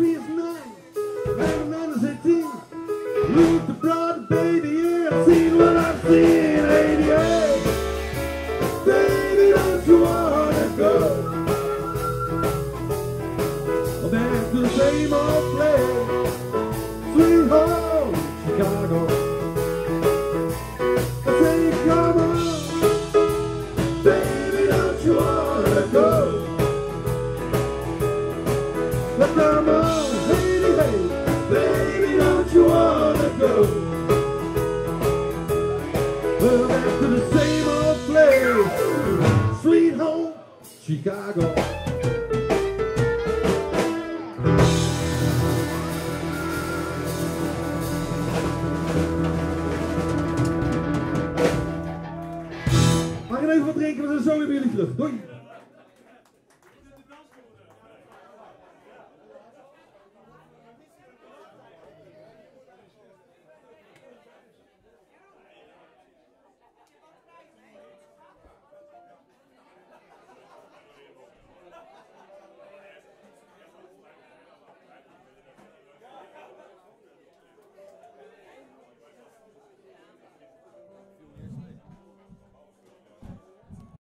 three is nine, is eighteen. Luke the broad baby, yeah, I've seen what I've seen. Eighty-eight, baby, don't you wanna go? Back to the same old place, sweet home Chicago. Come on, baby, don't you wanna go? Let them Well, back to the same old place, sweet home, Chicago. Mag ik even wat drinken, we zijn zo weer bij jullie terug. Doei!